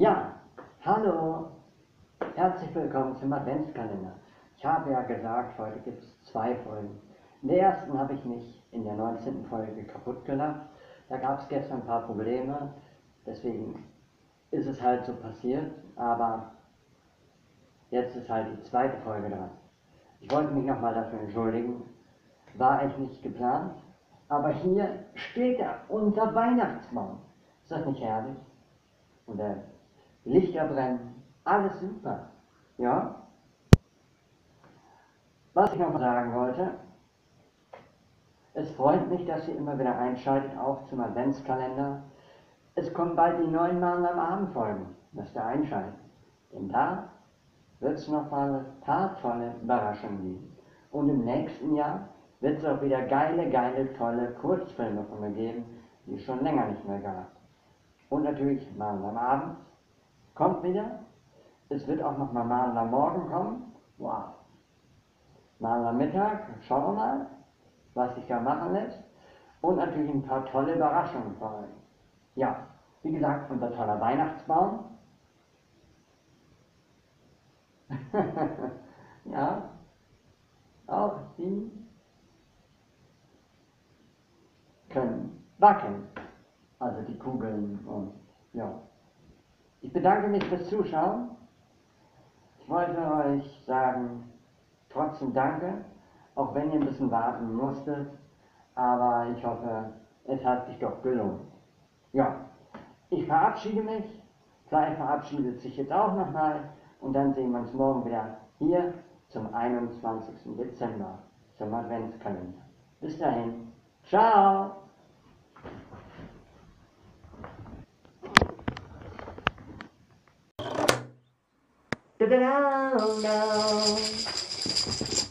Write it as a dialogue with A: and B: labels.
A: Ja, hallo, herzlich willkommen zum Adventskalender. Ich habe ja gesagt, heute gibt es zwei Folgen. In der ersten habe ich mich in der 19. Folge kaputt gelacht. Da gab es gestern ein paar Probleme, deswegen ist es halt so passiert, aber jetzt ist halt die zweite Folge dran. Ich wollte mich nochmal dafür entschuldigen, war eigentlich nicht geplant, aber hier steht er, unser Weihnachtsbaum. Ist das nicht herrlich? Und der Lichter brennen, alles super. Ja? Was ich noch sagen wollte, es freut mich, dass ihr immer wieder einschaltet, auch zum Adventskalender. Es kommen bald die neuen Malen am Abend folgen, dass ihr einschaltet. Denn da wird es noch mal tolle Überraschungen geben. Und im nächsten Jahr wird es auch wieder geile, geile, tolle Kurzfilme von mir geben, die es schon länger nicht mehr gab. Und natürlich Malen am Abend kommt wieder. Es wird auch noch mal Malen am Morgen kommen. Wow. Malen am Mittag, schauen wir mal, was sich da machen lässt. Und natürlich ein paar tolle Überraschungen für euch. Ja, wie gesagt, unser toller Weihnachtsbaum. ja, auch die können backen. Also die Kugeln und ja. Ich bedanke mich fürs Zuschauen. Ich wollte euch sagen, trotzdem danke, auch wenn ihr ein bisschen warten musstet, aber ich hoffe, es hat sich doch gelohnt. Ja, ich verabschiede mich. Vielleicht verabschiedet sich jetzt auch nochmal und dann sehen wir uns morgen wieder hier zum 21. Dezember zum Adventskalender. Bis dahin. Ciao! Da -da -da -da.